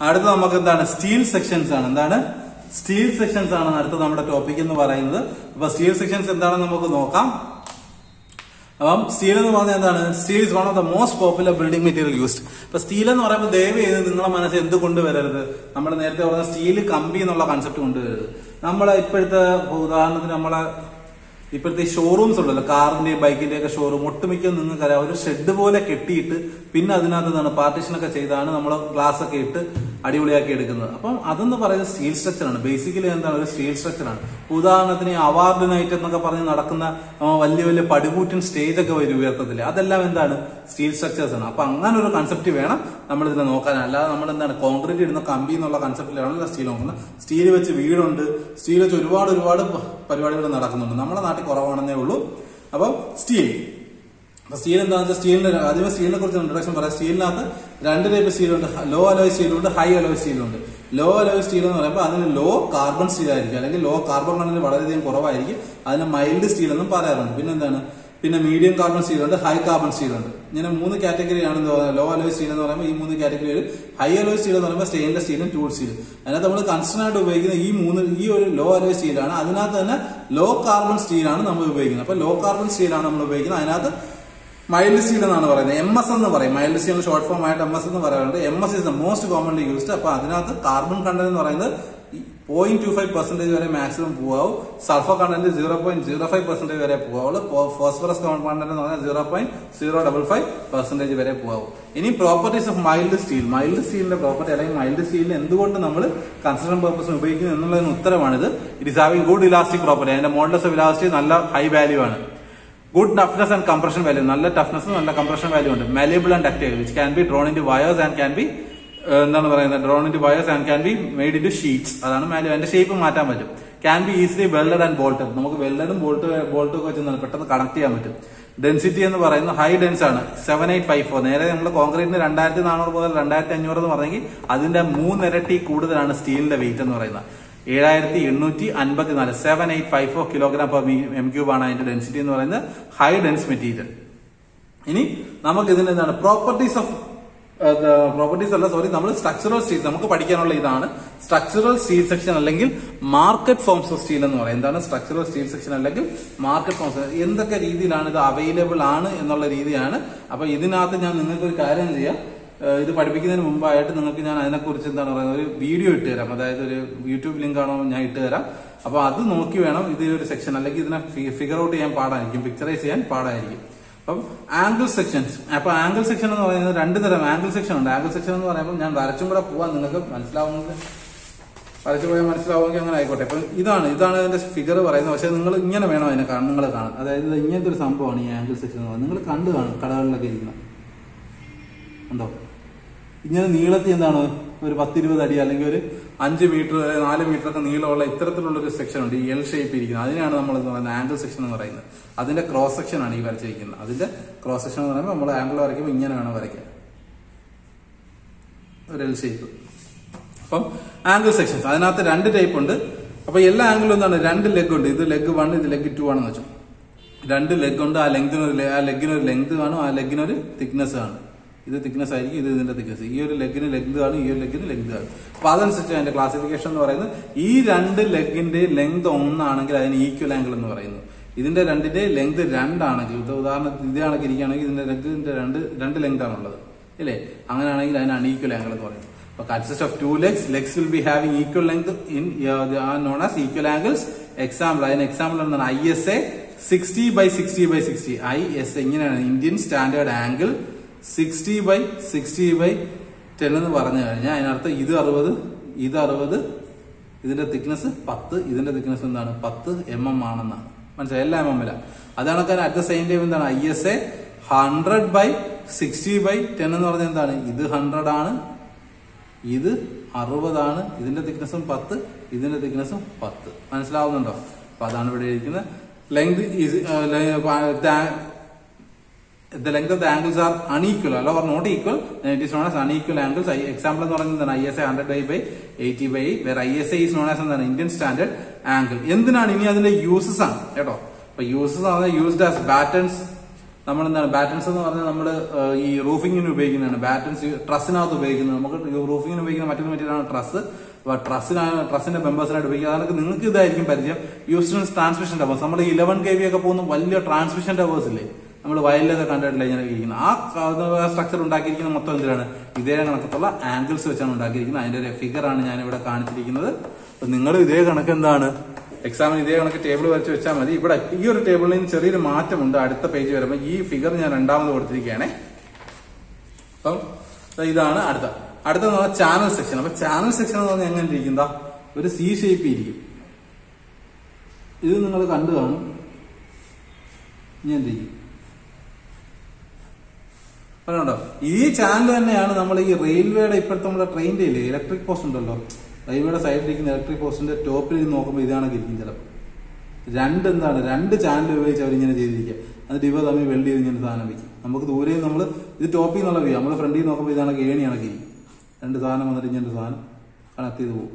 അടുത്ത നമുക്ക് എന്താണ് സ്റ്റീൽ സെക്ഷൻസ് ആണ്. എന്താണ്? സ്റ്റീൽ സെക്ഷൻസ് ആണ് അടുത്ത നമ്മുടെ ടോപ്പിക് എന്ന് പറയുന്നത്. അപ്പൊ സ്റ്റീൽ സെക്ഷൻസ് എന്താണെന്ന് നമുക്ക് നോക്കാം. അപ്പം സ്റ്റീൽ എന്ന് പറഞ്ഞാൽ എന്താണ്? Steel is one of the most popular building material used ഇപ്പൊ സ്റ്റീൽ എന്ന് പറയുമ്പോൾ ദയവ് ചെയ്ത് നിങ്ങളുടെ മനസ്സിൽ എന്ത് കൊണ്ടുവരരുത് നമ്മൾ നേരത്തെ പറഞ്ഞ സ്റ്റീൽ കമ്പി എന്നുള്ള കൺസെപ്റ്റ് കൊണ്ടുവരരുത് നമ്മളെ ഇപ്പോഴത്തെ ഉദാഹരണത്തിന് നമ്മളെ ഇപ്പോഴത്തെ ഷോറൂംസ് ഉണ്ടല്ലോ കാറിന്റെയും ബൈക്കിന്റെ ഒക്കെ ഷോറൂം ഒട്ടുമിക്ക നിങ്ങൾക്കറിയാം ഒരു ഷെഡ് പോലെ കെട്ടിയിട്ട് പിന്നെ അതിനകത്ത് പാർട്ടീഷൻ ഒക്കെ ചെയ്താണ് നമ്മൾ ഗ്ലാസ് ഒക്കെ ഇട്ട് അടിപൊളിയാക്കി എടുക്കുന്നത്. അപ്പം അതെന്ന് പറയുന്നത് സ്റ്റീൽ സ്ട്രക്ചർ ആണ്. ബേസിക്കലി എന്താണ്? ഒരു സ്റ്റീൽ സ്ട്രക്ചർ ആണ്. ഉദാഹരണത്തിന് അവാർഡ് നൈറ്റ് എന്നൊക്കെ പറഞ്ഞ് നടക്കുന്ന വലിയ വലിയ പടുകൂറ്റൻ സ്റ്റേജ് ഒക്കെ വരും ഉയർത്തത്തിൽ. അതെല്ലാം എന്താണ്? സ്റ്റീൽ സ്ട്രക്ചേഴ്സ് ആണ്. അപ്പൊ അങ്ങനെ ഒരു കൺസെപ്റ്റ് വേണം നമ്മൾ ഇതിനെ നോക്കാൻ. അല്ലാതെ നമ്മൾ എന്താണ് കോൺക്രീറ്റ് ഇടുന്ന കമ്പി എന്നുള്ള കൺസെപ്റ്റിലാണല്ലോ സ്റ്റീൽ നോക്കുന്നത്. സ്റ്റീൽ വെച്ച് വീടുണ്ട്. സ്റ്റീൽ വെച്ച് ഒരുപാട് ഒരുപാട് പരിപാടികൾ നടക്കുന്നുണ്ട്. നമ്മുടെ നാട്ടിൽ കുറവാണെന്നേ ഉള്ളൂ. അപ്പം സ്റ്റീൽ അപ്പൊ സ്റ്റീൽ എന്താണെന്ന് വെച്ചാൽ സ്റ്റീലിന്റെ ആദ്യമേ സ്റ്റീലിനെ കുറിച്ച് ഇൻട്രഡക്ഷൻ പറയാം. സ്റ്റീലിനകത്ത് രണ്ട് ടൈപ്പ് സ്റ്റീലുണ്ട് ലോ അലോയ് സ്റ്റീലുണ്ട് ഹൈ അലോയ് സ്റ്റീലുണ്ട് ലോ അലോയ് സ്റ്റീൽ എന്ന് പറയുമ്പോൾ അതിന് ലോ കാർബൺ സ്റ്റീൽ ആയിരിക്കും. അല്ലെങ്കിൽ ലോ കാർബൺ കണ്ടന്റ് വളരെയധികം കുറവായിരിക്കും. അതിന് മൈൽഡ് സ്റ്റീൽ എന്നും പറയാറുണ്ട്. പിന്നെ എന്താണ് പിന്നെ മീഡിയം കാർബൺ സ്റ്റീൽ ഉണ്ട് ഹൈ കാർബൺ സ്റ്റീൽ ഉണ്ട്. ഇങ്ങനെ മൂന്ന് കാറ്റഗറിയാണ് ലോ അലോയ് സ്റ്റീൽ എന്ന് പറയുമ്പോൾ ഈ മൂന്ന് കാറ്റഗറി ഹൈ അലോയ് സ്റ്റീൽ എന്ന് പറയുമ്പോൾ സ്റ്റെയിൻലെസ് സ്റ്റീലും ടൂൾ സ്റ്റീൽ അതിനകത്ത് നമ്മൾ കൺസ്റ്റന്റ് ആയിട്ട് ഉപയോഗിക്കുന്ന ഈ മൂന്ന് ഈ ഒരു ലോ അലോയ് സ്റ്റീലാണ് അതിനകത്ത് തന്നെ ലോ കാർബൺ സ്റ്റീലാണ് നമ്മൾ ഉപയോഗിക്കുന്നത്. അപ്പൊ ലോ കാർബൺ സ്റ്റീലാണ് നമ്മൾ ഉപയോഗിക്കുന്നത്. അതിനകത്ത് മൈൽഡ് സ്റ്റീൽ എന്നാണ് പറയുന്നത്. എം എസ് എന്ന് പറയും. മൈൽഡ് സ്റ്റീൽ ഷോർട്ട് ഫോം ആയിട്ട് എം എസ് എന്ന് പറയാറുണ്ട് M S is the most commonly used അപ്പൊ അതിനകത്ത് കാർബൺ കണ്ടന്റ് എന്ന് പറയുന്നത് പോയിന്റ് ടു ഫൈവ് പെർസെന്റേജ് വരെ maximum പോകാവും sulphur content zero point zero five percentage വരെ പോകാവുള്ളൂ ഫോസ്ഫറസ് കണ്ടന്റ് എന്ന് പറഞ്ഞാൽ zero point zero double five percentage വരെ പോകാവും ഇനി properties of mild steel mild സ്റ്റീലിന്റെ പ്രോപ്പർട്ടി അല്ലെങ്കിൽ മൈൽഡ് സ്റ്റീലിന് എന്തുകൊണ്ട് നമ്മൾ കൺസ്ട്രക്ഷൻ പർപ്പസിന് ഉപയോഗിക്കുന്നു എന്നുള്ളതിന് ഉത്തരമാണിത്. It is having good elastic property അതിന്റെ മോഡൽസ് ഓഫ് ഇലാസ്റ്റിക് നല്ല ഹൈ വാല്യൂ ആണ്. Good toughness and compression value നല്ല ടഫ്നെസ് നല്ല കംപ്രഷൻ വാല്യൂ ഉണ്ട്. Malleable and ductile which can be drawn in wires and can be എന്താണ് പറയുന്നത്? Drawn in wires and can be made in sheets അതാണ് മാലിയ അതിന്റെ shape മാറ്റാൻ പറ്റും. Can be easily welded and bolted നമുക്ക് വെൽഡും ബോൾട്ട് ബോൾട്ടും ഒക്കെ വെച്ച് പെട്ടെന്ന് കണക്ട് ചെയ്യാൻ പറ്റും. ഡെൻസിറ്റി എന്ന് പറയുന്നത് ഹൈ ഡെൻസ് ആണ്. സെവൻ എയ്റ്റ് ഫൈവ് ഫോർ നേരെ നമ്മൾ കോൺക്രീറ്റിന് രണ്ടായിരത്തി നാനൂറ് മുതൽ രണ്ടായിരത്തി അഞ്ഞൂറ് എന്ന് പറഞ്ഞെങ്കിൽ അതിന്റെ മൂന്നിരട്ടി കൂടുതലാണ് സ്റ്റീലിന്റെ വെയിറ്റ് എന്ന് പറയുന്നത്. ഏഴായിരത്തി എണ്ണൂറ്റി അൻപത്തിനാല് seven eight five four kilogram per M cube ആണ് അതിന്റെ ഡെൻസിറ്റി എന്ന് പറയുന്നത്. ഹൈ ഡെൻസ് മെറ്റീരിയൽ ഇനി നമുക്ക് ഇതിന് എന്താണ്? പ്രോപ്പർട്ടീസ് ഓഫ് പ്രോപ്പർട്ടീസ് അല്ല സോറി നമ്മൾ സ്ട്രക്ചറൽ സ്റ്റീൽ നമുക്ക് പഠിക്കാനുള്ള ഇതാണ്. സ്ട്രക്ചറൽ സ്റ്റീൽ സെക്ഷൻ അല്ലെങ്കിൽ മാർക്കറ്റ് ഫോംസ് ഓഫ് സ്റ്റീൽ എന്ന് പറയും. എന്താണ് സ്ട്രക്ചറൽ സ്റ്റീൽ സെക്ഷൻ അല്ലെങ്കിൽ മാർക്കറ്റ് ഫോംസ് എന്തൊക്കെ രീതിയിലാണ് ഇത് അവൈലബിൾ ആണ് എന്നുള്ള രീതിയാണ്. അപ്പൊ ഇതിനകത്ത് ഞാൻ നിങ്ങൾക്ക് ഒരു കാര്യം ചെയ്യാം. ഇത് പഠിപ്പിക്കുന്നതിന് മുമ്പായിട്ട് നിങ്ങൾക്ക് ഞാൻ അതിനെക്കുറിച്ച് എന്താണ് പറയുന്നത്? ഒരു വീഡിയോ ഇട്ട് തരാം. അതായത് ഒരു യൂട്യൂബ് ലിങ്ക് ആണോ ഞാൻ ഇട്ട് തരാം. അപ്പോൾ അത് നോക്കി വേണം ഇതിലൊരു സെക്ഷൻ അല്ലെങ്കിൽ ഇതിനെ ഫിഗർ ഔട്ട് ചെയ്യാൻ പാടായിരിക്കും പിക്ചറൈസ് ചെയ്യാൻ പാടായിരിക്കും. അപ്പം ആംഗിൾ സെക്ഷൻസ് അപ്പൊ ആംഗിൾ സെക്ഷൻ എന്ന് പറയുന്നത് രണ്ട് തരം ആംഗിൾ സെക്ഷൻ ഉണ്ട്. ആംഗിൾ സെക്ഷൻ എന്ന് പറയുമ്പോൾ ഞാൻ വരച്ചും കൂടെ പോവാൻ നിങ്ങൾക്ക് മനസ്സിലാവുന്നത്? വരച്ചു പോയാൽ മനസ്സിലാവുമെങ്കിൽ അങ്ങനെ ആയിക്കോട്ടെ. അപ്പൊ ഇതാണ് ഇതാണ് അതിന്റെ ഫിഗർ പറയുന്നത്. പക്ഷെ നിങ്ങൾ ഇങ്ങനെ വേണം അതിനെ നിങ്ങൾ കാണാൻ. അതായത് ഇങ്ങനത്തെ ഒരു സംഭവമാണ് ഈ ആംഗിൾ സെക്ഷൻ എന്ന് പറയുന്നത്. നിങ്ങൾ കണ്ടു കാണും കടകളിലൊക്കെ ഇരിക്കുന്നത് ഉണ്ടോ ഇങ്ങനെ നീളത്തിൽ എന്താണ്? ഒരു പത്തിരുപത് അടി അല്ലെങ്കിൽ ഒരു അഞ്ച് മീറ്റർ വരെ നാല് മീറ്റർ ഒക്കെ നീളമുള്ള ഇത്തരത്തിലുള്ള ഒരു സെക്ഷൻ ഉണ്ട്. ഈ എൽ ഷേപ്പ് ഇരിക്കുന്നത്. അതിനാണ് നമ്മൾ എന്ന് പറയുന്നത് ആംഗിൾ സെക്ഷൻ എന്ന് പറയുന്നത്. അതിന്റെ ക്രോസ് സെക്ഷൻ ആണ് ഈ വരച്ചിരിക്കുന്നത്. അതിന്റെ ക്രോസ് സെക്ഷൻ എന്ന് പറയുമ്പോൾ നമ്മൾ ആംഗിൾ വരയ്ക്കുമ്പോൾ ഇങ്ങനെ വേണം വരയ്ക്കാൻ. ഒരു എൽ ഷേപ്പ് അപ്പം ആംഗിൾ സെക്ഷൻസ് അതിനകത്ത് രണ്ട് ടൈപ്പ് ഉണ്ട്. അപ്പൊ എല്ലാ ആംഗിളും എന്താണ്? രണ്ട് ലെഗ് ഉണ്ട്. ഇത് ലെഗ് വൺ ഇത് ലെഗ് ടു ആണെന്ന് വെച്ചു. രണ്ട് ലെഗ് ഉണ്ട്. ആ ലെങ്ത് ഒരു le- ആ ലെഗിനൊരു ലെങ്ത് കാണും. ആ ലെഗിനൊരു തിക്നെസ് കാണും. ഇത് തിക്നെസ് ആയിരിക്കും ഇത് ഇതിന്റെ തിക്നെസ് ഈ ഒരു ലെഗിന് ലെങ്ത് ആണ് ഈ ഒരു ലെഗിന് ലെങ്ത് ആണ്. അപ്പൊ അതനുസരിച്ച് അതിന്റെ ക്ലാസിഫിക്കേഷൻ എന്ന് പറയുന്നത്. ഈ രണ്ട് ലെഗിന്റെ ലെങ്ത് ഒന്നാണെങ്കിൽ അതിന് ഈക്വൽ ആംഗിൾ എന്ന് പറയുന്നു. ഇതിന്റെ രണ്ടിന്റെ ലെങ്ത് രണ്ടാണെങ്കിൽ ഇത് ഉദാഹരണത്തിന് ഇതാണെങ്കിൽ ഇരിക്കുകയാണെങ്കിൽ ഇതിന്റെ ലെഗിന്റെ രണ്ട് രണ്ട് ലെങ്ത് ആണുള്ളത് ഇല്ലേ? അങ്ങനെയാണെങ്കിൽ അതിന് അൺഈക്വൽ ആംഗിൾ എന്ന് പറയുന്നത് അപ്പൊ consist of two legs legs will be having equal length in known as equal angles example അതിന് എക്സാമ്പിൾ എന്താണ്? I S A sixty by sixty by sixty I S ഇങ്ങനെയാണ് Indian standard angle sixty by sixty by ten എന്ന് പറഞ്ഞു കഴിഞ്ഞാൽ അതിനർത്ഥം ഇത് അറുപത് ഇത് അറുപത് ഇതിന്റെ തിക്നെസ് പത്ത് ഇതിന്റെ തിക്നെസ് എന്താണ്? പത്ത് എം എം ആണെന്നാണ്. മനസ്സിലായി? എല്ലാ എം എം ഇല്ല അതാണ് അറ്റ് ദ സെയിം ടൈം എന്താണ്? I S A hundred by sixty by ten എന്ന് പറഞ്ഞാൽ എന്താണ്? ഇത് ഹൺഡ്രഡ് ആണ് ഇത് അറുപതാണ് ഇതിന്റെ തിക്നെസ്സും പത്ത് ഇതിന്റെ തിക്നെസ്സും പത്ത്. മനസ്സിലാവുന്നുണ്ടോ? അപ്പൊ അതാണ് ഇവിടെ ഇരിക്കുന്നത്. Length the length of the angles are unequal. or not equal. Then it is known as unequal angles. Example എന്ന് പറയുന്നത് hundred by by eighty by വേറെ I S A is known as എന്താണ്? ഇന്ത്യൻ സ്റ്റാൻഡേർഡ് ആംഗിൾ എന്തിനാണ് ഇനി അതിന്റെ uses ആണ്? കേട്ടോ? അപ്പൊ യൂസസ് ആണ് യൂസ്ഡ് ആസ് ബാറ്റൺസ് നമ്മൾ എന്താണ്? ബാറ്റൻസ് എന്ന് പറഞ്ഞാൽ നമ്മൾ ഈ റൂഫിങ്ങിന് ഉപയോഗിക്കുന്നതാണ്. ബാറ്റൻസ് ട്രസ്സിനകത്ത് ഉപയോഗിക്കുന്നത്. നമുക്ക് റൂഫിങ്ങിന് ഉപയോഗിക്കുന്ന മറ്റൊരു മെറ്റീരിയലാണ് ട്രസ് അപ്പൊ ട്രസ്സിനാണ് ട്രസ്സിന്റെ മെമ്പേഴ്സിനായിട്ട് ഉപയോഗിക്കുക. അതൊക്കെ നിങ്ങൾക്ക് ഇതായിരിക്കും പരിചയം. യൂസ്റ്റൻസ് ട്രാൻസ്മിഷൻ ടവേഴ്സ് നമ്മുടെ ഇലവൻ കെ വി ഒക്കെ പോകുന്ന വലിയ ട്രാൻസ്മിഷൻ ടവേഴ്സ് ഇല്ലേ? നമ്മൾ വയലിലൊക്കെ കണ്ടിട്ടില്ല ഇങ്ങനെ ഇരിക്കുന്നത് ആ സ്ട്രക്ചർ ഉണ്ടാക്കിയിരിക്കുന്ന മൊത്തം എന്തിനാണ്? ഇതേ കണക്കത്തുള്ള ആംഗിൾസ് വെച്ചാണ് ഉണ്ടാക്കിയിരിക്കുന്നത്. അതിന്റെ ഒരു ഫിഗർ ആണ് ഞാൻ ഇവിടെ കാണിച്ചിരിക്കുന്നത്. അപ്പൊ നിങ്ങൾ ഇതേ കണക്ക് എന്താണ്? എക്സാമിന് ഇതേ കണക്ക് ടേബിൾ വരച്ച് വെച്ചാൽ മതി. ഇവിടെ ഈ ഒരു ടേബിളിൽ നിന്ന് ചെറിയൊരു മാറ്റമുണ്ട്. അടുത്ത പേജ് വരുമ്പോൾ ഈ ഫിഗർ ഞാൻ രണ്ടാമത് കൊടുത്തിരിക്കുകയാണേ. അപ്പം ഇതാണ് അടുത്ത. അടുത്ത ചാനൽ സെക്ഷൻ അപ്പൊ ചാനൽ സെക്ഷൻ എന്ന് പറഞ്ഞാൽ എങ്ങനെ ഇരിക്കും? ദാ ഒരു സി ഷേപ്പ് ഇരിക്കും. ഇത് നിങ്ങൾ കണ്ടു കാണും. ഞാൻ ഇരിക്കും പറഞ്ഞോ ഈ ചാനൽ തന്നെയാണ് നമ്മൾ ഈ റെയിൽവേയുടെ ഇപ്പോഴത്തെ നമ്മുടെ ട്രെയിനിന്റെ ഇല്ലേ ഇലക്ട്രിക് പോസ്റ്റ് ഉണ്ടല്ലോ റെയിൽവേയുടെ സൈഡിലിരിക്കുന്ന ഇലക്ട്രിക് പോസ്റ്റിന്റെ ടോപ്പിൽ നോക്കുമ്പോൾ ഇതാണ് ഇരിക്കും ചിലപ്പോൾ രണ്ട് എന്താണ്? രണ്ട് ചാനൽ ഉപയോഗിച്ച് അവരിങ്ങനെ ചെയ്തിരിക്കുക. എന്നിട്ട് ഇവ തമ്മിൽ വെൽഡ് ചെയ്ത് ഇങ്ങനെ സാധനം വെക്കും. നമുക്ക് ദൂരെ നമ്മൾ ഇത് ടോപ്പിൽ നിന്നുള്ള വ്യൂ നമ്മൾ ഫ്രണ്ടിൽ നോക്കുമ്പോൾ ഇതാണ് ഏണിയാണ് ഇരിക്കും രണ്ട് സാധനം വന്നിട്ട് ഇങ്ങനെ സാധനം കണക്ട് ചെയ്ത് പോകും.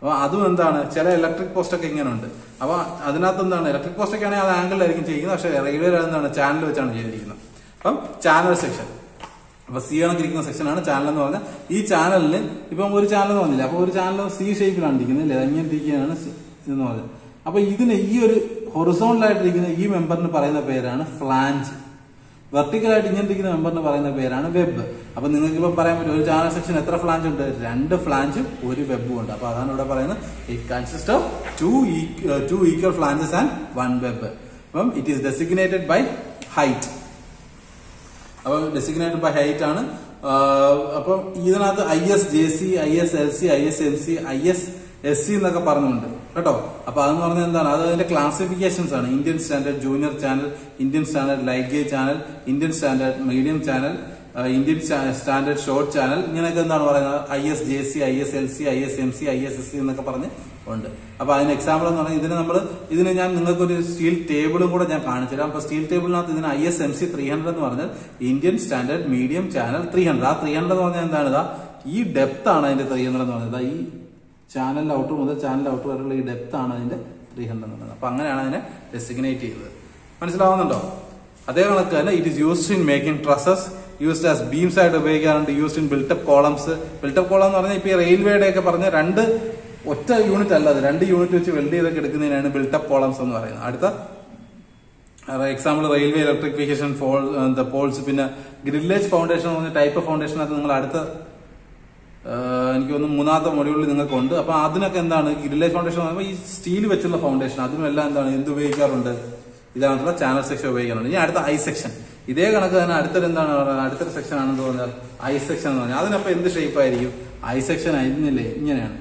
അപ്പൊ അതും എന്താണ്? ചില ഇലക്ട്രിക് പോസ്റ്റൊക്കെ ഇങ്ങനെ ഉണ്ട്. അപ്പോൾ അതിനകത്ത് എന്താണ്? ഇലക്ട്രിക് പോസ്റ്റൊക്കെ ആണെങ്കിൽ അത് ആംഗിളിലായിരിക്കും ചെയ്യുന്നത്. പക്ഷേ റെയിൽവേ എന്താണ് ചാനൽ വെച്ചാണ് ചെയ്തിരിക്കുന്നത്. അപ്പം ചാനൽ സെക്ഷൻ അപ്പൊ സി കണക്കിരിക്കുന്ന സെക്ഷനാണ് ചാനൽ എന്ന് പറഞ്ഞാൽ ഈ ചാനലിൽ ഇപ്പം ഒരു ചാനൽ എന്ന് പറഞ്ഞില്ല? അപ്പൊ ഒരു ചാനൽ സി ഷേപ്പിലാണ് ഇരിക്കുന്നത് അല്ലേ? അങ്ങനെ ഇരിക്കുകയാണ് എന്ന് പറഞ്ഞത്. അപ്പൊ ഇതിന് ഈ ഒരു ഹൊറിസോണലായിട്ടിരിക്കുന്ന ഈ മെമ്പറിന് പറയുന്ന പേരാണ് ഫ്ലാഞ്ച് വെർട്ടിക്കലായിട്ട് ഇങ്ങനെ ഇരിക്കുന്ന മെമ്പറിന് പറയുന്ന പേരാണ് വെബ് അപ്പൊ നിങ്ങൾക്ക് ഇപ്പൊ പറയാൻ പറ്റും ഒരു ചാനൽ സെക്ഷൻ എത്ര ഫ്ലാഞ്ച് ഉണ്ട്? രണ്ട് ഫ്ലാഞ്ചും ഒരു വെബും ഉണ്ട്. അപ്പൊ അതാണ് ഇവിടെ പറയുന്നത്. It consist of two two equal flanges and one web അപ്പം it is designated by height അപ്പൊ ഡെസിഗ്നേറ്റഡ് ബൈ ഹൈറ്റ് ആണ്. അപ്പൊ ഇതിനകത്ത് I S J C I S L C I S M C I S S C എന്നൊക്കെ പറഞ്ഞുണ്ട് കേട്ടോ? അപ്പൊ അതെന്ന് പറഞ്ഞാൽ എന്താണ്? അത് അതിന്റെ ക്ലാസിഫിക്കേഷൻസ് ആണ്. Indian standard junior channel Indian standard light channel Indian standard medium channel Indian standard short channel ഇങ്ങനെയൊക്കെ എന്താണ് പറയുന്നത്? I S J C I S L C I S M C I S S C എന്നൊക്കെ പറഞ്ഞ് ഉണ്ട്. അപ്പൊ അതിന് example എന്ന് പറഞ്ഞാൽ ഇതിന് നമ്മൾ ഇതിന് ഞാൻ നിങ്ങൾക്ക് ഒരു സ്റ്റീൽ ടേബിളും കൂടെ ഞാൻ കാണിച്ചു തരാം. അപ്പൊ സ്റ്റീൽ ടേബിളിനകത്ത് ഇതിന് I S M C three hundred എന്ന് പറഞ്ഞാൽ Indian standard medium channel three hundred ആ ത്രീ ഹൺഡ്രഡ് എന്ന് പറഞ്ഞാൽ എന്താണ്? ഇതാ ഈ ഡെപ്ത് ആണ് അതിന്റെ ത്രീ ഹൺഡ്രഡ് എന്ന് ദാ ഈ ചാനൽ ഔട്ടർ മുതൽ ചാനൽ ഔട്ടർ വരെയുള്ള ഈ ഡെപ്ത് ആണ് അതിന്റെ ത്രീ ഹൺഡ്രഡ് എന്ന് പറയുന്നത് അപ്പൊ അങ്ങനെയാണ് അതിനെ ഡെസിഗ്നേറ്റ് ചെയ്തത്. മനസ്സിലാവുന്നുണ്ടോ? അതേ കണക്ക് തന്നെ it is used in making trusses used as beams ആയിട്ട് ഉപയോഗിക്കാറുണ്ട് used in built up columns built up column എന്ന് പറഞ്ഞാൽ ഇപ്പൊ ഈ റെയിൽവേയുടെ ഒക്കെ പറഞ്ഞ രണ്ട് ഒറ്റ യൂണിറ്റ് അല്ല അത്. രണ്ട് യൂണിറ്റ് വെച്ച് വെൽഡ് ചെയ്തൊക്കെ എടുക്കുന്നതിനാണ് ബിൽട്ടപ്പ് കോളംസ് എന്ന് പറയുന്നത്. അടുത്ത എക്സാമ്പിൾ റെയിൽവേ ഇലക്ട്രിഫിക്കേഷൻ ഫോൾ പോൾസ് പിന്നെ ഗ്രില്ലേജ് ഫൗണ്ടേഷൻ എന്ന് പറഞ്ഞ ടൈപ്പ് ഫൗണ്ടേഷൻ അത് നിങ്ങൾ അടുത്ത എനിക്ക് ഒന്ന് മൂന്നാമത്തെ മൊഡ്യൂളിൽ നിങ്ങൾക്കുണ്ട്. അപ്പൊ അതിനൊക്കെ എന്താണ്? ഗ്രില്ലേജ് ഫൗണ്ടേഷൻ എന്ന് പറയുമ്പോൾ ഈ സ്റ്റീൽ വെച്ചുള്ള ഫൗണ്ടേഷൻ അതിനും എല്ലാം എന്താണ്? എന്ത് ഉപയോഗിക്കാറുണ്ട്? ഇതാണുള്ള ചാനൽ സെക്ഷൻ ഉപയോഗിക്കാറുണ്ട്. ഇനി അടുത്ത ഐ സെക്ഷൻ ഇതേ കണക്ക് തന്നെ അടുത്തൊരു എന്താണ് പറയുന്നത് അടുത്തൊരു സെക്ഷൻ ആണെന്ന് പറഞ്ഞാൽ ഐ സെക്ഷൻ എന്ന് പറഞ്ഞാൽ അതിനപ്പോ എന്ത് ഷേപ്പ് ആയിരിക്കും? ഐ സെക്ഷൻ ആയിരുന്നില്ലേ. ഇങ്ങനെയാണ്.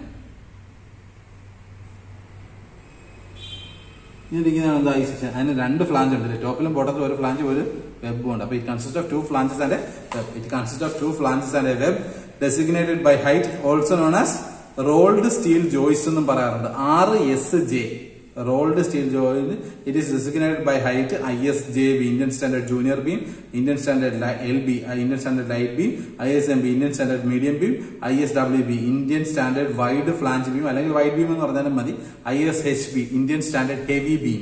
ഇരിക്കുന്നതാണ് എന്താ ഐ സെക്ഷൻ അതിന് രണ്ട് ഫ്ലാഞ്ച് ഉണ്ട് ടോപ്പിലും ബോട്ടത്തിലും ഒരു ഫ്ലാഞ്ച് ഒരു വെബും ഉണ്ട്. അപ്പൊ it consist of two flanges and web it consist of two flanges and a web designated by height also known as rolled steel Joice എന്നും പറയാറുണ്ട്. ആറ് S J S J B Indian standard junior beam Indian standard L B Indian standard light beam I S M B Indian standard medium beam I S W B Indian standard wide flange beam അല്ലെങ്കിൽ wide beam എന്ന് പറഞ്ഞാലും മതി. I S H B Indian standard heavy beam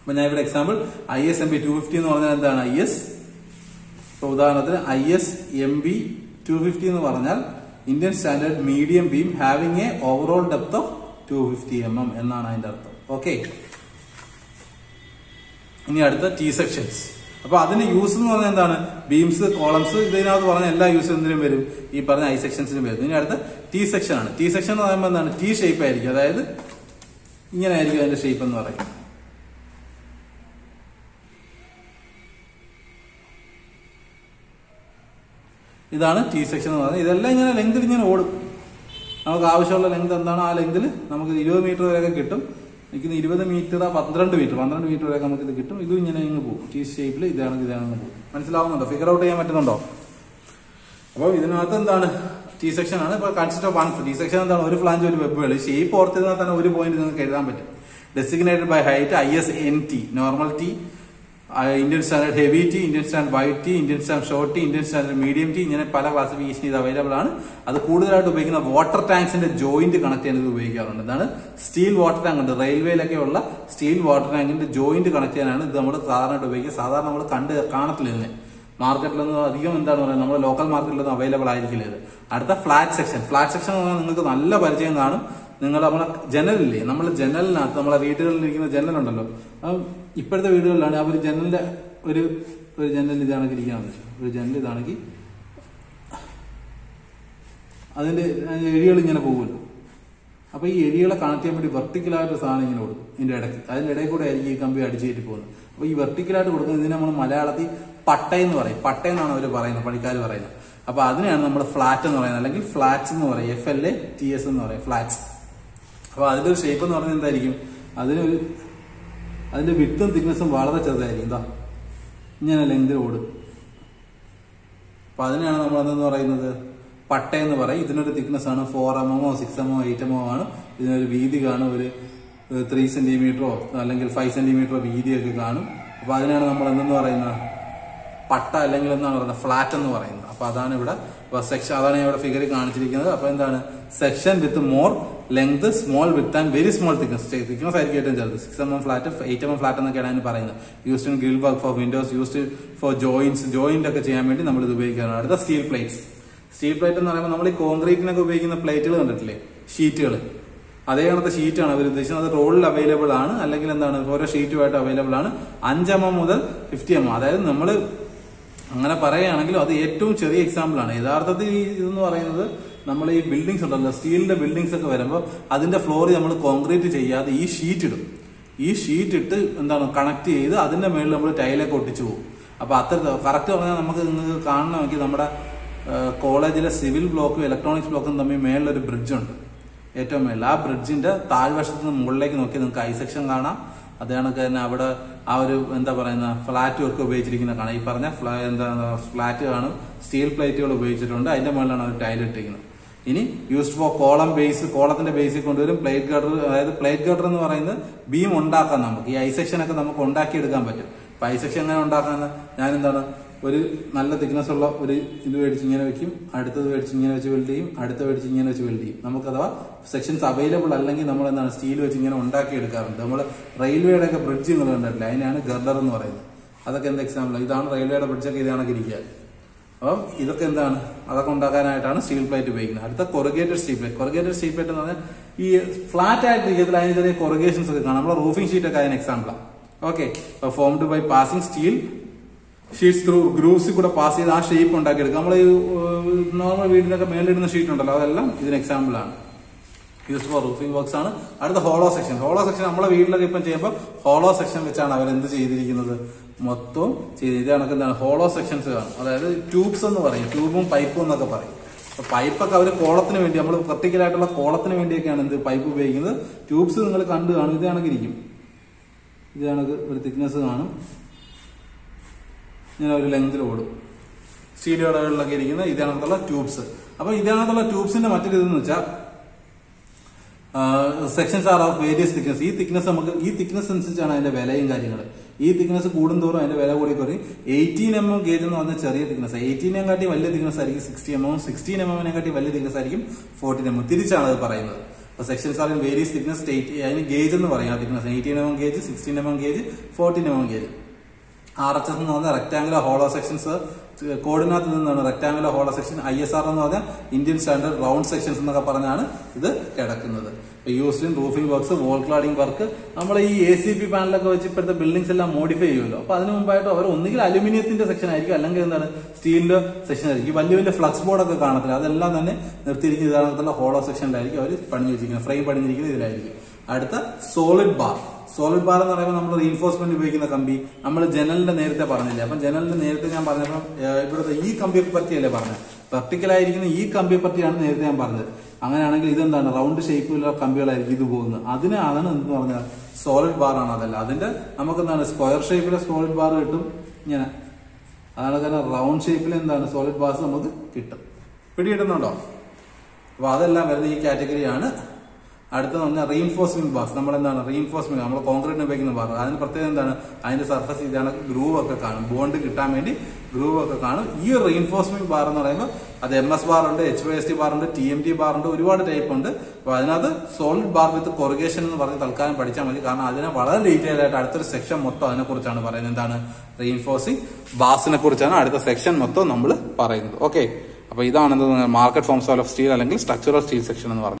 അപ്പൊ ഞാൻ ഇവിടെ example I S M B two fifty എന്ന് പറഞ്ഞാൽ എന്താണ്? ഐ എസ് ഇപ്പൊ ഉദാഹരണത്തിന് I S M B two fifty എന്ന് പറഞ്ഞാൽ Indian standard medium beam having a overall depth of two fifty M M എന്നാണ് അതിന്റെ അർത്ഥം. ഓക്കെ ഇനി അടുത്ത ടി സെക്ഷൻസ് അപ്പൊ അതിന് യൂസ് എന്ന് പറഞ്ഞാൽ എന്താണ്? ബീംസ് കോളംസ് ഇതിനകത്ത് പറഞ്ഞ എല്ലാ യൂസ് എന്തിനും വരും? ഈ പറഞ്ഞ ഐ സെക്ഷൻസിനും വരും. ഇനി അടുത്ത ടി സെക്ഷൻ ആണ്. ടി സെക്ഷൻ എന്ന് പറയുമ്പോൾ എന്താണ്? ടി ഷേപ്പ് ആയിരിക്കും. അതായത് ഇങ്ങനെ ആയിരിക്കും അതിന്റെ ഷേപ്പ് എന്ന് പറയും ഇതാണ് ടി സെക്ഷൻ എന്ന് പറയുന്നത്. ഇതെല്ലാം ഇങ്ങനെ ലെങ്തിൽ ഇങ്ങനെ ഓടും. നമുക്ക് ആവശ്യമുള്ള ലെങ്ത് എന്താണോ? ആ ലെങ്തിൽ നമുക്ക് ഇരുപത് മീറ്റർ വരെയൊക്കെ കിട്ടും. എനിക്ക് ഇരുപത് മീറ്റർ പന്ത്രണ്ട് മീറ്റർ പന്ത്രണ്ട് മീറ്റർ വരെ നമുക്ക് ഇത് കിട്ടും. ഇതും ഇങ്ങനെ ഇങ്ങ് പോകും. ടി ഷേപ്പിൽ ഇതാണ് ഇതാണെങ്കിൽ പോകും. മനസ്സിലാവുന്നുണ്ടോ? ഫിഗർ ഔട്ട് ചെയ്യാൻ പറ്റുന്നുണ്ടോ? അപ്പോൾ ഇതിനകത്ത് എന്താണ്? ടി സെക്ഷൻ ആണ്. ഇപ്പോൾ consist of one T section എന്താണ്? ഒരു ഫ്ലാഞ്ച് ഒരു വെബ് വേളി ഷേപ്പ് ഓർത്തിരുന്നാൽ തന്നെ ഒരു പോയിന്റ് നിങ്ങൾക്ക് എഴുതാൻ പറ്റും. Designated by height I S N T normal T Indian standard heavy T Indian standard wide T Indian stand short T Indian standard medium T ഇങ്ങനെ പല ക്ലാസിഫിക്കേഷൻ ഇത് അവൈലബിൾ ആണ്. അത് കൂടുതലായിട്ട് ഉപയോഗിക്കുന്ന വാട്ടർ ടാങ്ക്സിന്റെ ജോയിന്റ് കണക്ട് ചെയ്യാൻ ഇത് ഉപയോഗിക്കാറുണ്ട്. എന്താണ് സ്റ്റീൽ വാട്ടർ ടാങ്ക് ഉണ്ട്. റെയിൽവേയിലൊക്കെ ഉള്ള സ്റ്റീൽ വാട്ടർ ടാങ്കിന്റെ ജോയിന്റ് കണക്ട് ചെയ്യാനാണ് ഇത് നമ്മൾ സാധാരണയായിട്ട് ഉപയോഗിക്കുക. സാധാരണ നമ്മൾ കണ്ട് കാണത്തില്ല ഇതിനെ മാർക്കറ്റിലൊന്നും അധികം എന്താണ് പറയുക നമ്മുടെ ലോക്കൽ മാർക്കറ്റിലൊന്നും അവൈലബിൾ ആയിരിക്കില്ല ഇത്. അടുത്ത ഫ്ലാറ്റ് സെക്ഷൻ ഫ്ലാറ്റ് സെക്ഷൻ എന്ന് പറഞ്ഞാൽ നിങ്ങൾക്ക് നല്ല പരിചയം കാണും. നിങ്ങൾ നമ്മളെ ജനലില്ലേ? നമ്മൾ ജനലിനകത്ത് നമ്മളെ വീടുകളിൽ ഇരിക്കുന്ന ജനലുണ്ടല്ലോ ഇപ്പോഴത്തെ വീടുകളിലാണ് ആ ഒരു ജനലിന്റെ ഒരു ഒരു ജനൽ ഇതാണെങ്കിൽ ഇരിക്കാന്ന് ഒരു ജനൽ ഇതാണെങ്കിൽ അതിന്റെ എഴികൾ ഇങ്ങനെ പോകുമല്ലോ. അപ്പൊ ഈ എഴികളെ കണക്ട് ചെയ്യാൻ വേണ്ടി വെർട്ടിക്കലായിട്ട് സാധനം ഇങ്ങനെ കൊടുക്കും ഇതിന്റെ ഇടയ്ക്ക്. അതിന്റെ ഇടയിൽ കൂടെ ആയിരിക്കും ഈ കമ്പി അടിച്ചു കയറ്റി പോകുന്നത്. അപ്പൊ ഈ വെർട്ടിക്കലായിട്ട് കൊടുക്കുന്നത് ഇതിനെ നമ്മൾ മലയാളത്തിൽ പട്ടയെന്ന് പറയും. പട്ടയെന്നാണ് അവർ പറയുന്നത് പണിക്കാർ പറയുന്നത്. അപ്പൊ അതിനെയാണ് നമ്മൾ ഫ്ലാറ്റ് എന്ന് പറയുന്നത്. അല്ലെങ്കിൽ ഫ്ലാറ്റ്സ് എന്ന് പറയും. F L A T S എന്ന് പറയും. ഫ്ലാറ്റ്സ് അപ്പൊ അതിന്റെ ഒരു ഷേപ്പ് എന്ന് പറഞ്ഞാൽ എന്തായിരിക്കും? അതിനൊരു അതിന്റെ വിത്തും തിക്നെസ്സും വളരെ ചെറുതായിരിക്കും. എന്താ ഇങ്ങനെ ലെങ്ത് ഓടും. അപ്പൊ അതിനാണ് നമ്മൾ എന്തെന്ന് പറയുന്നത്? പട്ട എന്ന് പറയും. ഇതിനൊരു തിക്നെസ് ആണ് ഫോർ എം എമ്മോ സിക്സ് എമ്മോ എയ്റ്റ് എമ്മോ ആണ്. ഇതിനൊരു വീതി കാണും. ഒരു ത്രീ സെന്റിമീറ്ററോ അല്ലെങ്കിൽ ഫൈവ് സെന്റിമീറ്ററോ വീതിയൊക്കെ കാണും. അപ്പൊ അതിനാണ് നമ്മൾ എന്തെന്ന് പറയുന്നത്? പട്ട അല്ലെങ്കിൽ എന്താണ് പറയുന്നത്? ഫ്ലാറ്റ് എന്ന് പറയുന്നത്. അപ്പൊ അതാണ് ഇവിടെ സെക്ഷൻ അതാണ് ഇവിടെ ഫിഗറിൽ കാണിച്ചിരിക്കുന്നത്. അപ്പൊ എന്താണ്? Section with more length small width and very small thickness thickness ആയിരിക്കും ഏറ്റവും ചെറുത്. Six M M flat eight M M flat എന്നൊക്കെയാണ് അതിന് പറയുന്നത്. Used in grill work for windows used for joints joint ഒക്കെ ചെയ്യാൻ വേണ്ടി നമ്മൾ ഇത് ഉപയോഗിക്കാറുണ്ട്. അടുത്ത സ്റ്റീൽ പ്ലേറ്റ്സ് സ്റ്റീൽ പ്ലേറ്റ് എന്ന് പറയുമ്പോൾ നമ്മൾ ഈ കോൺക്രീറ്റിനൊക്കെ ഉപയോഗിക്കുന്ന പ്ലേറ്റുകൾ കണ്ടിട്ടില്ലേ? ഷീറ്റുകൾ അതേ കണത്തെ ഷീറ്റാണ് അവർ ഉദ്ദേശിക്കുന്നത് അത് റോളിൽ അവൈലബിൾ ആണ്. അല്ലെങ്കിൽ എന്താണ്? ഓരോ ഷീറ്റുമായിട്ട് അവൈലബിൾ ആണ്. അഞ്ച് എം എം മുതൽ ഫിഫ്റ്റി എം എം അതായത് നമ്മൾ അങ്ങനെ പറയുകയാണെങ്കിലും അത് ഏറ്റവും ചെറിയ എക്സാമ്പിൾ ആണ്. യഥാർത്ഥത്തിൽ ഇതെന്ന് പറയുന്നത് നമ്മൾ ഈ ബിൽഡിങ്സ് ഉണ്ടല്ലോ സ്റ്റീലിന്റെ ബിൽഡിങ്സ് ഒക്കെ വരുമ്പോൾ അതിന്റെ ഫ്ലോറിൽ നമ്മൾ കോൺക്രീറ്റ് ചെയ്യാതെ ഈ ഷീറ്റ് ഇടും. ഈ ഷീറ്റ് ഇട്ട് എന്താണ് കണക്ട് ചെയ്ത് അതിന്റെ മേളിൽ നമ്മൾ ടൈലൊക്കെ ഒട്ടിച്ചു പോകും അപ്പൊ അത്ര കറക്റ്റ് പറഞ്ഞാൽ നമുക്ക് നിങ്ങൾക്ക് കാണണമെങ്കിൽ നമ്മുടെ കോളേജിലെ സിവിൽ ബ്ലോക്കും ഇലക്ട്രോണിക്സ് ബ്ലോക്കും തമ്മിൽ മേളിലൊരു ബ്രിഡ്ജ് ഉണ്ട്. ഏറ്റവും മേളിൽ. ആ ബ്രിഡ്ജിന്റെ താഴ്വശത്ത് നിന്ന് മുകളിലേക്ക് നോക്കി നിങ്ങൾക്ക് ഐ സെക്ഷൻ കാണാം. അത് കണക്ക് തന്നെ അവിടെ ആ ഒരു എന്താ പറയുന്ന ഫ്ലാറ്റ് ഒക്കെ ഉപയോഗിച്ചിരിക്കുന്ന കാണാം. ഈ പറഞ്ഞ ഫ്ലാ എന്താ ഫ്ലാറ്റ് കാണും സ്റ്റീൽ പ്ലേറ്റുകൾ ഉപയോഗിച്ചിട്ടുണ്ട്. അതിന്റെ മുകളിലാണ് അവർ ടൈൽ ഇട്ടിരിക്കുന്നത്. ഇനി യൂസ്ഡ് ഫോർ കോളം ബേസ് കോളത്തിന്റെ ബേസിൽ കൊണ്ടുവരും പ്ലേറ്റ് ഗട്ടർ അതായത് പ്ലേറ്റ് ഗട്ടർ എന്ന് പറയുന്നത് ബീം ഉണ്ടാക്കാം നമുക്ക് ഈ ഐ ഒക്കെ നമുക്ക് ഉണ്ടാക്കിയെടുക്കാൻ പറ്റും. അപ്പൊ ഐ സെക്ഷൻ എങ്ങനെ ഉണ്ടാക്കാൻ ഞാൻ എന്താണ് ഒരു നല്ല തിക്നെസ് ഉള്ള ഒരു ഇത് മേടിച്ച് ഇങ്ങനെ വെക്കും അടുത്തത് മേടിച്ച് ഇങ്ങനെ വെച്ച് വെൽഡ് ചെയ്യും അടുത്ത മേടിച്ച് ഇങ്ങനെ വെച്ച് വെൽഡ് ചെയ്യും. നമുക്ക് അഥവാ സെക്ഷൻസ് അവൈലബിൾ അല്ലെങ്കിൽ നമ്മൾ എന്താണ് സ്റ്റീൽ വെച്ച് ഇങ്ങനെ ഉണ്ടാക്കി എടുക്കാറുണ്ട് നമ്മൾ റെയിൽവേയുടെ ഒക്കെ ബ്രിഡ്ജ് നിങ്ങൾ കണ്ടിട്ടില്ല? അതിനാണ് ഗർഡർ എന്ന് പറയുന്നത്. അതൊക്കെ എന്താ എക്സാമ്പിൾ ഇതാണ് റെയിൽവേയുടെ ബ്രിഡ്ജൊക്കെ ഇതാണൊക്കെ ഇരിക്കുക അപ്പം ഇതൊക്കെ എന്താണ്? അതൊക്കെ ഉണ്ടാക്കാനായിട്ടാണ് സ്റ്റീൽ പ്ലേറ്റ് ഉപയോഗിക്കുന്നത്. അടുത്ത corrugated steel plate. Corrugated steel plate എന്ന് പറഞ്ഞാൽ ഈ ഫ്ലാറ്റ് ആയിട്ട് ഇരിക്കത്തിൽ അതിന് ചെറിയ കൊറുഗേഷൻസ് ഒക്കെ കാണാം. നമ്മുടെ റൂഫിംഗ് ഷീറ്റ് ഒക്കെ അതിന് എക്സാമ്പിളാണ് okay formed by passing steel sheets through ഗ്രൂവ്സിൽ കൂടെ പാസ് ചെയ്ത് ആ ഷേപ്പ് ഉണ്ടാക്കിയെടുക്കുക. നമ്മൾ നോർമൽ വീടിനൊക്കെ മേളിടുന്ന ഷീറ്റ് ഉണ്ടല്ലോ അതെല്ലാം ഇതിന് എക്സാമ്പിൾ ആണ്. യൂസ് ഫോർ റൂഫിംഗ് വർക്ക്സ് ആണ്. അടുത്ത ഹോളോ സെക്ഷൻ ഹോളോ സെക്ഷൻ നമ്മളെ വീട്ടിലൊക്കെ ഇപ്പം ചെയ്യുമ്പോൾ ഹോളോ സെക്ഷൻ വെച്ചാണ് അവർ എന്ത് ചെയ്തിരിക്കുന്നത്? മൊത്തം ചെയ്ത് ഇത് കണക്ക് എന്താണ് ഹോളോ സെക്ഷൻസ് കാണും. അതായത് ട്യൂബ്സ് എന്ന് പറയും. ട്യൂബും പൈപ്പും എന്നൊക്കെ പറയും. അപ്പൊ പൈപ്പൊക്കെ അവർ കോളത്തിന് വേണ്ടി നമ്മൾ പ്രത്യേക ആയിട്ടുള്ള കോളത്തിന് വേണ്ടിയൊക്കെയാണ് എന്ത് പൈപ്പ് ഉപയോഗിക്കുന്നത്. ട്യൂബ്സ് നിങ്ങൾ കണ്ടു കാണും. ഇത് കണക്കിരിക്കും ഇത് കണക്ക് ഒരു തിക്നെസ് കാണും. ഇങ്ങനെ ഒരു ലെങ്തിൽ ഓടും. സ്റ്റീൽ കടകളിലൊക്കെ ഇരിക്കുന്ന കണക്കുള്ള ട്യൂബ്സ് അപ്പൊ ഇതേണത്തുള്ള ട്യൂബ്സിന്റെ മറ്റൊരു ഇതെന്ന് വെച്ചാൽ sections are of various thickness ഈ തിക്നസ് നമുക്ക് ഈ തിക്നസ് അനുസരിച്ചാണ് അതിന്റെ വിലയും കാര്യങ്ങൾ ഈ തിക്നസ് കൂടുന്തോറും അതിന്റെ വില കൂടി കുറയും എയ്റ്റീൻ എം എം ഗേജ് എന്ന് പറഞ്ഞ ചെറിയ തിക്നസ് എയ്റ്റീനെ കാട്ടി വലിയ തിക്നസ് ആയിരിക്കും sixty M M sixteen M എമ്മിനെ കാട്ടി വലിയ തിക്നസ് ആയിരിക്കും ഫോർട്ടീൻ എം എം തിരിച്ചാണ് അത് പറയുന്നത്. അപ്പൊ sections are in various thickness അതിന് ഗേജ് എന്ന് പറയും ആ thickness eighteen M M gauge sixteen M M gauge fourteen M M gauge R H S എന്ന് പറഞ്ഞാൽ റെക്ടാംഗുലർ ഹോളോ സെക്ഷൻസ് കോഡിനകത്ത് നിന്നാണ് rectangular hollow section I S R എന്ന് പറഞ്ഞാൽ ഇന്ത്യൻ സ്റ്റാൻഡേർഡ് റൗണ്ട് സെക്ഷൻസ് എന്നൊക്കെ പറഞ്ഞാണ് ഇത് കിടക്കുന്നത്. Used in roofing works wall cladding work നമ്മൾ ഈ എ സി പി പാനലൊക്കെ വെച്ച് ഇപ്പോഴത്തെ ബിൽഡിംഗ്സ് എല്ലാം മോഡിഫൈ ചെയ്യുമല്ലോ. അപ്പൊ അതിന് മുമ്പായിട്ട് അവർ ഒന്നുകിൽ അലുമിനിയത്തിന്റെ സെക്ഷൻ ആയിരിക്കും അല്ലെങ്കിൽ എന്താണ്? സ്റ്റീലിന്റെ സെക്ഷൻ ആയിരിക്കും. വലിയ വലിയ ഫ്ലക്സ് ബോർഡൊക്കെ കാണത്തില്ല. അതെല്ലാം തന്നെ നിർത്തിയിരിക്കുന്ന ഇതാണെന്നുള്ള ഹോളോ സെക്ഷനിലായിരിക്കും അവർ പണിഞ്ഞു വെച്ചിരിക്കുന്നത്. ഫ്രൈ പണിഞ്ഞിരിക്കുന്നത് ഇതിലായിരിക്കും. അടുത്ത സോളിഡ് ബാർ സോളിഡ് ബാർ എന്ന് പറയുമ്പോൾ നമ്മൾ റീൻഫോഴ്സ്മെന്റ് ഉപയോഗിക്കുന്ന കമ്പി. നമ്മൾ ജനലിന്റെ നേരത്തെ പറഞ്ഞില്ലേ? അപ്പം ജനലിന്റെ നേരത്തെ ഞാൻ പറഞ്ഞപ്പോൾ ഇവിടുത്തെ ഈ കമ്പിയെ പറ്റിയല്ലേ പറഞ്ഞത്? പ്രാക്ടിക്കലായിരിക്കുന്ന ഈ കമ്പിയെ പറ്റിയാണ് നേരത്തെ ഞാൻ പറഞ്ഞത്. അങ്ങനെയാണെങ്കിൽ ഇതെന്താണ്? റൗണ്ട് ഷേപ്പിലുള്ള കമ്പികളായിരിക്കും ഇത് പോകുന്നത്. അതിന് അതാണ് എന്ത് പറഞ്ഞാൽ സോളിഡ് ബാർ ആണ് അതല്ല. അതിന്റെ നമുക്ക് എന്താണ് സ്ക്വയർ ഷേപ്പിലെ സോളിഡ് ബാർ കിട്ടും ഇങ്ങനെ. അതാണ് കാരണം റൗണ്ട് ഷേപ്പിൽ എന്താണ്? സോളിഡ് ബാർസ് നമുക്ക് കിട്ടും. പിടി കിട്ടുന്നുണ്ടോ അപ്പൊ അതെല്ലാം വരുന്ന ഈ കാറ്റഗറിയാണ് അടുത്തെന്ന് പറഞ്ഞാൽ റീഇൻഫോഴ്സ്മെന്റ് ബാർസ് നമ്മൾ എന്താണ് റീഇൻഫോഴ്സ്മെന്റ് നമ്മൾ കോൺക്രീറ്റിന് ഉപയോഗിക്കുന്ന ബാർ അതിന് പ്രത്യേകത എന്താണ്? അതിന്റെ സർഫസ് ഇതാണ് ഗ്രൂവ് ഒക്കെ കാണും. ബോണ്ട് കിട്ടാൻ വേണ്ടി ഗ്രൂവ് ഒക്കെ കാണും. ഈ റീഇൻഫോഴ്സ്മെന്റ് ബാർ എന്ന് പറയുമ്പോൾ അത് എം എസ് ബാർ ഉണ്ട് H Y S T bar ഉണ്ട് ടി എം ടി ബാർ ഉണ്ട് ഒരുപാട് ടൈപ്പ് ഉണ്ട്. അപ്പൊ അതിനകത്ത് സോളിഡ് ബാർ വിത്ത് കൊറിഗേഷൻ എന്ന് പറഞ്ഞ് തൽക്കാലം പഠിച്ചാൽ മതി. കാരണം അതിനെ വളരെ ഡീറ്റെയിൽ ആയിട്ട് അടുത്തൊരു സെക്ഷൻ മൊത്തം അതിനെ കുറിച്ചാണ് പറയുന്നത്. എന്താണ്? റീഇൻഫോഴ്സിംഗ് ബാസിനെ കുറിച്ചാണ് അടുത്ത സെക്ഷൻ മൊത്തം നമ്മൾ പറയുന്നത്. ഓക്കെ അപ്പൊ ഇതാണ് മാർക്കറ്റ് ഫോംസ് ഓഫ് സ്റ്റീൽ അല്ലെങ്കിൽ സ്ട്രക്ചറൽ സ്റ്റീൽ സെക്ഷൻ എന്ന് പറയുന്നത്